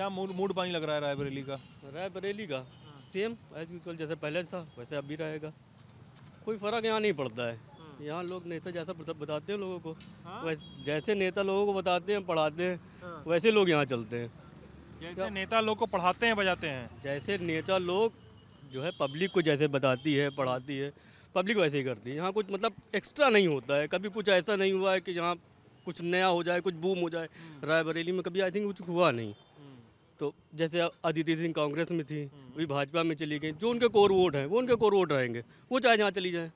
क्या mood mood पानी लग रहा है रायबरेली का? रायबरेली का? सेम एज यूजल जैसे पहले था वैसे अब भी रहेगा। कोई फ़र्क यहाँ नहीं पड़ता है। यहाँ लोग नेता जैसा बता- बताते हैं लोगों को। वैसे जैसे नेता लोगों को बताते हैं पढ़ाते हैं वैसे लोग यहाँ चलते हैं। जैसे नेता लोग को पढ़ाते हैं बजाते हैं। जैसे नेता लोग जो है पब्लिक को जैसे बताती है पढ़ाती है पब्लिक वैसे ही करती है। यहाँ कुछ मतलब एक्स्ट्रा नहीं होता है। कभी कुछ ऐसा नहीं हुआ है कि यहाँ कुछ नया हो जाए कुछ बूम हो जाए। रायबरेली में कभी आई थिंक कुछ हुआ नहीं। तो जैसे अदिति सिंह कांग्रेस में थी अभी भाजपा में चली गई जो उनके कोर वोट हैं वो उनके कोर वोट रहेंगे वो चाहे जहाँ चली जाए।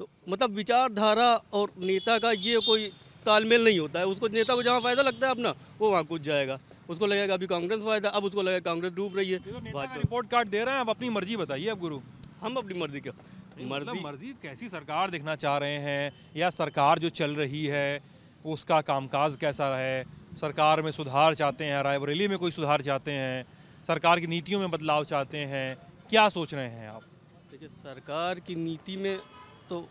तो मतलब विचारधारा और नेता का ये कोई तालमेल नहीं होता है उसको नेता को जहाँ फ़ायदा लगता है अपना वो वहाँ कूद जाएगा। उसको लगेगा अभी कांग्रेस फ़ायदा अब उसको लगेगा कांग्रेस डूब रही है तो भाजपा। रिपोर्ट कार्ड दे रहे हैं आप अपनी मर्ज़ी बताइए अब गुरु। हम अपनी मर्ज़ी का मतलब मर्ज़ी मर्ज़ी कैसी सरकार देखना चाह रहे हैं या सरकार जो चल रही है उसका कामकाज कैसा है सरकार में सुधार चाहते हैं रायबरेली में कोई सुधार चाहते हैं सरकार की नीतियों में बदलाव चाहते हैं क्या सोच रहे हैं आप? देखिए सरकार की नीति में तो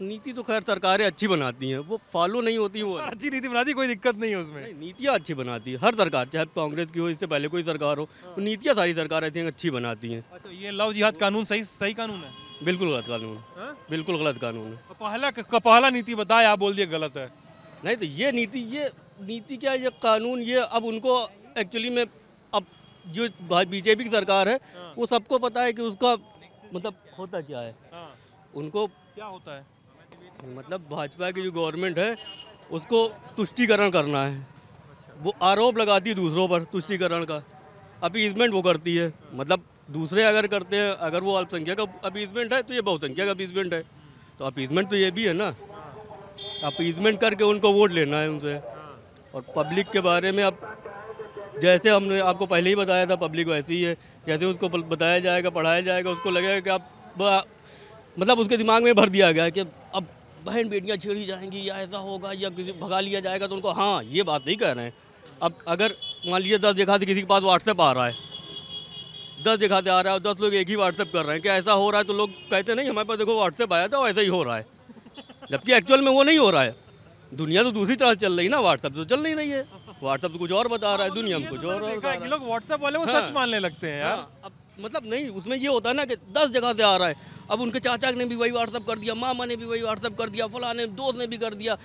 नीति तो खैर सरकारें अच्छी बनाती हैं वो फॉलो नहीं होती वो अच्छी नीति बनाती कोई दिक्कत नहीं है उसमें। नीतियाँ अच्छी बनाती है हर सरकार चाहे कांग्रेस की हो इससे पहले कोई सरकार हो तो नीतियाँ सारी सरकार आई थिंक अच्छी बनाती हैं। अच्छा ये लव जिहाद कानून सही सही कानून है? बिल्कुल गलत कानून हाँ? बिल्कुल गलत कानून है। तो पहला पहला नीति बताया आप बोल दिए गलत है। नहीं तो ये नीति ये नीति क्या ये कानून ये अब उनको एक्चुअली में अब जो बीजेपी की सरकार है वो सबको पता है कि उसका मतलब होता क्या है। हाँ। उनको क्या होता है? मतलब भाजपा की जो गवर्नमेंट है उसको तुष्टिकरण करना है। वो आरोप लगाती है दूसरों पर तुष्टिकरण का। अपीजमेंट वो करती है। मतलब दूसरे अगर करते हैं अगर वो अल्पसंख्यक का अपीजमेंट है तो ये बहुसंख्यक अपीजमेंट है। तो अपीजमेंट तो ये भी है ना। अपीजमेंट करके उनको वोट लेना है उनसे। और पब्लिक के बारे में अब जैसे हमने, आपको पहले ही बताया था पब्लिक वैसी ही है। जैसे उसको बताया जाएगा, पढ़ाया जाएगा, उसको लगेगा कि आप मतलब उसके दिमाग में भर दिया गया कि अब बहन बेटियाँ छेड़ी जाएँगी, या ऐसा होगा, या किसी, भगा लिया जाएगा तो उनको हाँ ये बात नहीं कह रहे हैं। अब अगर, मान लीजिए दस जगह से किसी के पास व्हाट्सएप आ रहा है। दस जगह से आ रहा है और दस लोग एक ही व्हाट्सएप कर रहे हैं कि ऐसा हो रहा है तो लोग कहते नहीं, हमारे पास देखो व्हाट्सएप आया था और ऐसा ही हो रहा है। जबकि एक्चुअल में वो नहीं हो रहा है। दुनिया तो दूसरी तरह चल रही है ना व्हाट्सएप तो चल नहीं रही है। व्हाट्सएप तो कुछ और बता रहा है दुनिया में तो कुछ और है है। लोग व्हाट्सएप वाले वो हाँ। सच मानने लगते हैं यार। हाँ, अब मतलब नहीं उसमें ये होता है ना कि दस जगह से आ रहा है। अब उनके चाचा ने भी वही व्हाट्सअप कर दिया मामा ने भी वही व्हाट्सअप कर दिया फलाने दोस्त ने भी कर दिया।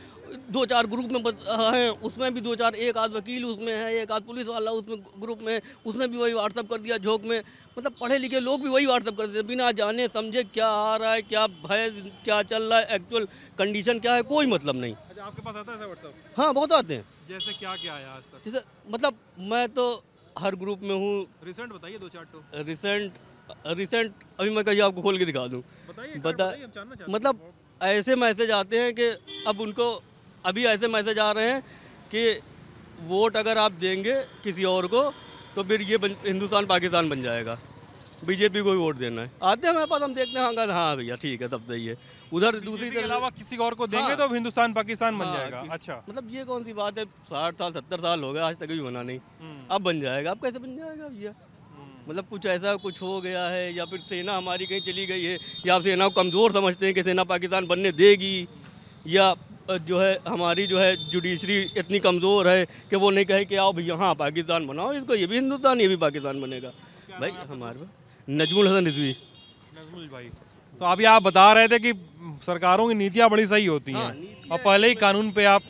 दो चार ग्रुप में हैं उसमें भी दो चार एक आध वकील उसमें है एक आध पुलिस वाला उसमें ग्रुप में उसने भी वही व्हाट्सअप कर दिया झोंक में। मतलब पढ़े लिखे लोग भी वही व्हाट्सअप कर देते बिना जाने समझे क्या आ रहा है क्या भय क्या चल रहा है एक्चुअल कंडीशन क्या है कोई मतलब नहीं। अच्छा आपके पास आता है व्हाट्सएप हाँ बहुत आते हैं। जैसे क्या क्या आया आज तक? जैसे मतलब मैं तो हर ग्रुप में हूँ। रिसेंट बताइए दो चार तो। रिसेंट रिसेंट अभी मैं कहीं आपको खोल के दिखा दूँ। बताइए बता। मतलब ऐसे मैसेज आते हैं कि अब उनको अभी ऐसे मैसेज आ रहे हैं कि वोट अगर आप देंगे किसी और को तो फिर ये हिंदुस्तान पाकिस्तान बन जाएगा। बीजेपी को भी वोट देना है। आते हैं हमारे पास हम देखते हैं हाँ हाँ भैया ठीक है सब सही है। उधर दूसरी दूसरी के तरफ़ अलावा किसी और को देंगे हाँ। तो हिंदुस्तान पाकिस्तान हाँ, बन जाएगा अच्छा। मतलब ये कौन सी बात है? साठ साल सत्तर साल हो गया आज तक भी बना नहीं। हम्म, अब बन जाएगा अब कैसे बन जाएगा भैया? हम्म। मतलब कुछ ऐसा कुछ हो गया है या फिर सेना हमारी कहीं चली गई है या आप सेना को कमज़ोर समझते हैं कि सेना पाकिस्तान बनने देगी या जो है हमारी जो है जुडिशरी इतनी कमज़ोर है कि वो नहीं कहे कि आओ भैया हाँ पाकिस्तान बनाओ इसको ये भी हिंदुस्तान ये भी पाकिस्तान बनेगा। भाई हमारे नजमुल हसन रिजवी। नजमुल भाई तो अभी आप बता रहे थे कि सरकारों की नीतियाँ बड़ी सही होती हाँ, हैं और पहले ही कानून पे आप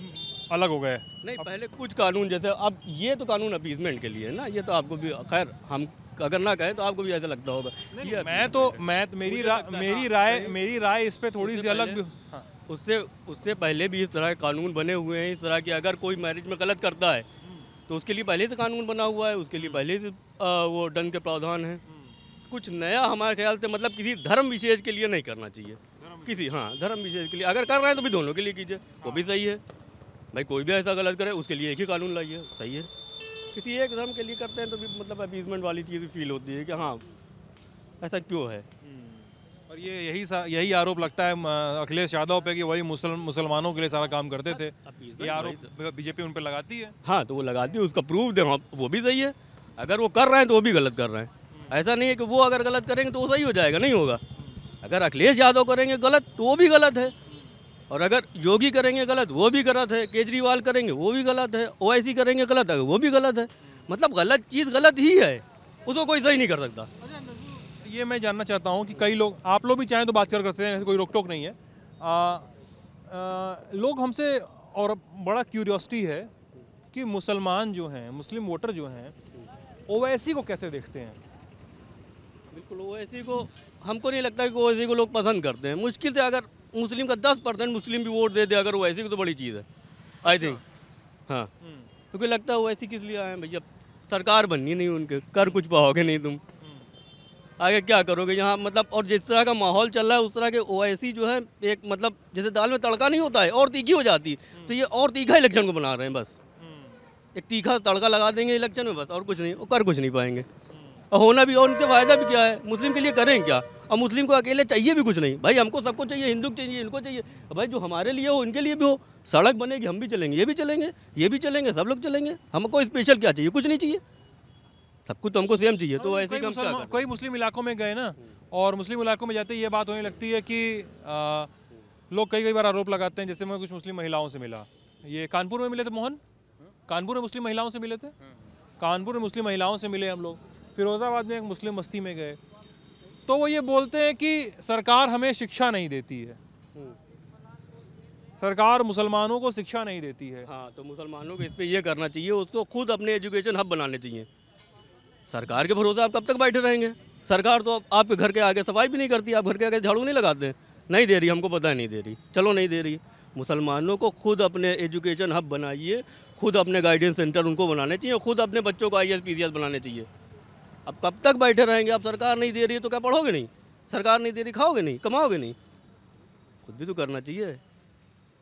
अलग हो गए। नहीं पहले कुछ कानून जैसे अब ये तो कानून अपीजमेंट के लिए है ना ये तो आपको भी खैर हम अगर ना कहें तो आपको भी ऐसा लगता होगा। मैं तो मैं मेरी राय मेरी राय मेरी राय इस पे थोड़ी सी अलग भी हाँ, उससे उससे पहले भी इस तरह के कानून बने हुए हैं, इस तरह के अगर कोई मैरिज में गलत करता है तो उसके लिए पहले से कानून बना हुआ है, उसके लिए पहले से वो दंड के प्रावधान हैं। कुछ नया हमारे ख्याल से मतलब किसी धर्म विशेष के लिए नहीं करना चाहिए। किसी हाँ धर्म विशेष के लिए, अगर कर रहे हैं तो भी दोनों के लिए कीजिए, वो भी सही है। भाई कोई भी ऐसा गलत करे, उसके लिए एक ही कानून लाइए, सही है। किसी एक धर्म के लिए करते हैं तो भी मतलब अपीजमेंट वाली चीज़ फील होती है कि हाँ ऐसा क्यों है? और ये यही सा, यही आरोप लगता है अखिलेश यादव पे कि वही मुसल, मुसलमानों के लिए सारा काम करते थे। ये आरोप बीजेपी उन पर लगाती है। हाँ तो वो लगाती है उसका प्रूफ दे वो भी सही है। अगर वो कर रहे हैं तो वो भी गलत कर रहे हैं। ऐसा नहीं है कि वो अगर गलत करेंगे तो वो सही हो जाएगा नहीं होगा। अगर अखिलेश यादव करेंगे गलत तो वो भी गलत है। और अगर योगी करेंगे गलत वो भी गलत है। केजरीवाल करेंगे वो भी गलत है। ओवैसी करेंगे गलत है वो भी गलत है। मतलब गलत चीज़ गलत ही है। उसको कोई सही नहीं कर सकता। ये मैं जानना चाहता हूँ कि कई लोग आप लोग भी चाहें तो बात कर सकते हैं ऐसे कोई रोक टोक नहीं है। आ, आ, लोग हमसे और बड़ा क्यूरियोसिटी है कि मुसलमान जो हैं मुस्लिम वोटर जो हैं ओवैसी को कैसे देखते हैं? बिल्कुल ओवैसी को हमको नहीं लगता कि ओवैसी को लोग पसंद करते हैं। मुश्किल से अगर मुस्लिम का दस परसेंट मुस्लिम भी वोट दे दे अगर ओवैसी को तो बड़ी चीज़ है आई थिंक हाँ। क्योंकि लगता है ओवैसी किस लिए आए हैं? भैया सरकार बननी नहीं उनके कर कुछ पाओगे नहीं तुम। आगे क्या करोगे? यहाँ मतलब और जिस तरह का माहौल चल रहा है, उस तरह के ओवैसी जो है, एक मतलब जैसे दाल में तड़का नहीं होता है, और तीखी हो जाती। तो ये और तीखा इलेक्शन को बना रहे हैं बस। एक तीखा तड़का लगा देंगे इलेक्शन में बस, और कुछ नहीं, और कर कुछ नहीं पाएँगे। और होना भी, और उनसे फ़ायदा भी क्या है? मुस्लिम के लिए करें क्या? और मुस्लिम को अकेले चाहिए भी कुछ नहीं। भाई, हमको सबको चाहिए, हिंदू को चाहिए, इनको चाहिए। भाई, जो हमारे लिए हो उनके लिए भी हो। सड़क बनेगी, हम भी चलेंगे, ये भी चलेंगे, ये भी चलेंगे, सब लोग चलेंगे। हमको स्पेशल क्या चाहिए? कुछ नहीं चाहिए। सब कुछ तो हमको सेम चाहिए तो ऐसे हम क्या कई मुस्लिम इलाकों में गए ना और मुस्लिम इलाकों में जाते ही ये बात होने लगती है कि लोग कई कई बार आरोप लगाते हैं जैसे मैं कुछ मुस्लिम महिलाओं से मिला। ये कानपुर में मिले थे मोहन? कानपुर में मुस्लिम महिलाओं से मिले थे? कानपुर में मुस्लिम महिलाओं से मिले हम लोग। फिरोज़ाबाद में एक मुस्लिम बस्ती में गए। तो वो ये बोलते हैं कि सरकार हमें शिक्षा नहीं देती है। सरकार मुसलमानों को शिक्षा नहीं देती है। हाँ तो मुसलमानों को इस पर यह करना चाहिए उसको खुद अपने एजुकेशन हब बनाने चाहिए। सरकार के भरोसे आप कब तक बैठे रहेंगे? सरकार तो आप- आपके घर के आगे सफ़ाई भी नहीं करती, आप घर के आगे झाड़ू नहीं लगाते। नहीं दे रही, हमको पता नहीं दे रही। चलो नहीं दे रही। मुसलमानों को खुद अपने एजुकेशन हब बनाइए, खुद अपने गाइडेंस सेंटर उनको बनाने चाहिए खुद अपने बच्चों को आई एस बनाने चाहिए। अब कब तक बैठे रहेंगे? आप सरकार नहीं दे रही है तो क्या पढ़ोगे नहीं? सरकार नहीं दे रही, खाओगे नहीं, कमाओगे नहीं? खुद भी तो करना चाहिए।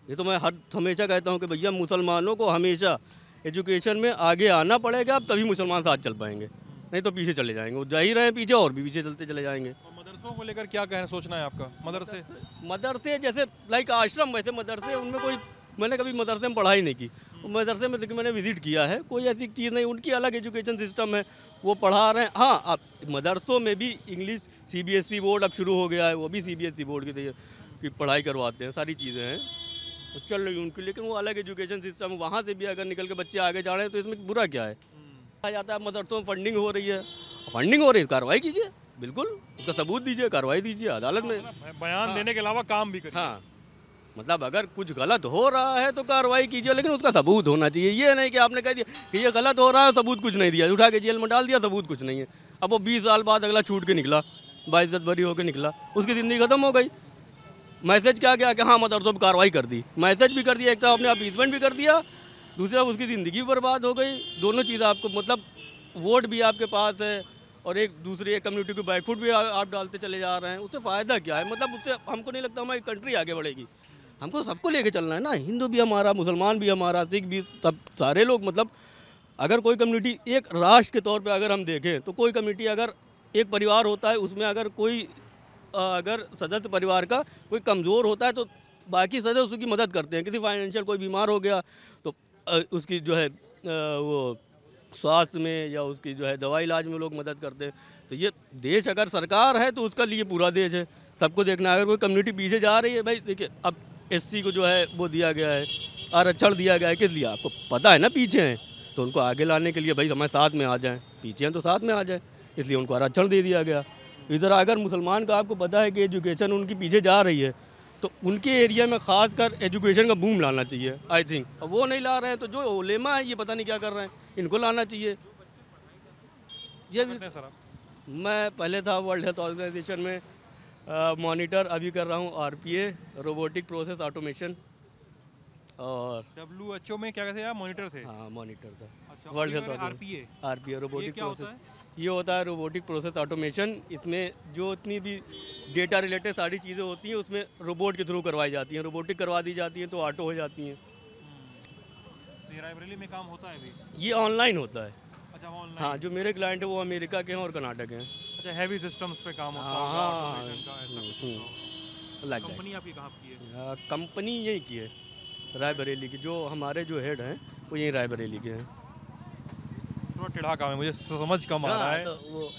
ये तो मैं हर, हमेशा कहता हूँ कि भैया मुसलमानों को हमेशा एजुकेशन में आगे आना पड़ेगा अब तभी मुसलमान साथ चल पाएँगे। नहीं तो पीछे चले जाएँगे वो जा ही रहे हैं पीछे और भी पीछे चलते चले जाएँगे। और मदरसों को लेकर क्या कहना सोचना है आपका मदरसे? मदरसे जैसे लाइक आश्रम वैसे मदरसे उनमें कोई मैंने कभी मदरसे में पढ़ाई नहीं की। मदरसे में लेकिन मैंने विज़िट किया है कोई ऐसी चीज़ नहीं उनकी अलग एजुकेशन सिस्टम है वो पढ़ा रहे हैं। हाँ अब मदरसों में भी इंग्लिश सीबीएसई बोर्ड अब शुरू हो गया है वो भी सीबीएसई बोर्ड की तैयार- की पढ़ाई करवाते हैं सारी चीज़ें हैं। तो चल रही उनकी लेकिन वो अलग एजुकेशन सिस्टम वहाँ से भी अगर निकल के बच्चे आगे जा रहे हैं तो इसमें बुरा क्या है? आ जाता है मदरसों में फंडिंग हो रही है। फंडिंग हो रही है कार्रवाई कीजिए। बिल्कुल उसका सबूत दीजिए कार्रवाई दीजिए अदालत में। बयान हाँ। देने के अलावा काम भी करिए। हाँ मतलब अगर कुछ गलत हो रहा है तो कार्रवाई कीजिए लेकिन उसका सबूत होना चाहिए। ये नहीं कि आपने कह दिया कि ये गलत हो रहा है सबूत कुछ नहीं दिया। उठा के जेल में डाल दिया सबूत कुछ नहीं है। अब वो बीस साल बाद अगला छूट के निकला बाइज्जत भरी होकर निकला। उसकी ज़िंदगी खत्म हो गई। मैसेज क्या गया कि हाँ मदरसों पर कार्रवाई कर दी। मैसेज भी कर दिया एक तरफ़ आपने अपीजमेंट भी कर दिया। दूसरा, उसकी ज़िंदगी बर्बाद हो गई। दोनों चीज़ें आपको मतलब वोट भी आपके पास है और एक दूसरी, एक कम्युनिटी को बैकफुट भी आप डालते चले जा रहे हैं। उससे फ़ायदा क्या है? मतलब उससे हमको नहीं लगता हमारी कंट्री आगे बढ़ेगी। हमको सबको लेके चलना है ना। हिंदू भी हमारा, मुसलमान भी हमारा, सिख भी, सब, सारे लोग मतलब अगर कोई कम्युनिटी एक राष्ट्र के तौर पे अगर हम देखें तो कोई कम्युनिटी अगर एक परिवार होता है, उसमें अगर कोई अगर सदस्य परिवार का कोई कमज़ोर होता है तो बाकी सदस्य उसकी मदद करते हैं। किसी फाइनेंशियल कोई बीमार हो गया तो उसकी जो है वो स्वास्थ्य में या उसकी जो है दवाई इलाज में लोग मदद करते हैं। तो ये देश अगर सरकार है तो उसका लिए पूरा देश है। सबको देखना है, अगर कोई कम्युनिटी पीछे जा रही है, भाई देखिए, अब एससी को जो है वो दिया गया है, आरक्षण दिया गया है, किस लिए? आपको पता है ना, पीछे हैं। तो उनको आगे लाने के लिए भाई हमारे साथ में आ जाएँ। पीछे हैं तो साथ में आ जाएँ। इसलिए उनको आरक्षण दे दिया गया। इधर अगर मुसलमान का आपको पता है कि एजुकेशन उनकी पीछे जा रही है। तो उनके एरिया में खास कर एजुकेशन का बूम लाना चाहिए आई थिंक अब वो नहीं ला रहे हैं तो जो ओलेमा है ये पता नहीं क्या कर रहे हैं। इनको लाना चाहिए। ये भी सर मैं पहले था वर्ल्ड हेल्थ ऑर्गेनाइजेशन में मॉनिटर अभी कर रहा हूँ आरपीए रोबोटिक प्रोसेस ऑटोमेशन और डब्ल्यू एच ओ में क्या कहते हैं मॉनिटर थे। हाँ मॉनिटर था। अच्छा, वर्ल्ड हेल्थ मैंने RPA आरपीए। Robotic process. ये होता है रोबोटिक प्रोसेस ऑटोमेशन इसमें जो इतनी भी डेटा रिलेटेड सारी चीज़ें होती हैं उसमें रोबोट के थ्रू करवाई जाती हैं। रोबोटिक करवा दी जाती हैं तो ऑटो हो जाती हैं। तो ये में काम होता है अभी? ये ऑनलाइन होता है। अच्छा ऑनलाइन हाँ जो मेरे क्लाइंट हैं वो अमेरिका के हैं और कर्नाटक के हैं। अच्छा हैवी सिस्टम्स पे काम होता हाँ, हाँ, हम्म, होता होगा। लाइक दैट कंपनी आपकी कहाँ की है? कंपनी यही की है रायबरेली की। जो हमारे जो हेड हैं वो यहीं रायबरेली के हैं। थोड़ा टेढ़ा काम है मुझे समझ कम आ रहा हाँ, है। तो वो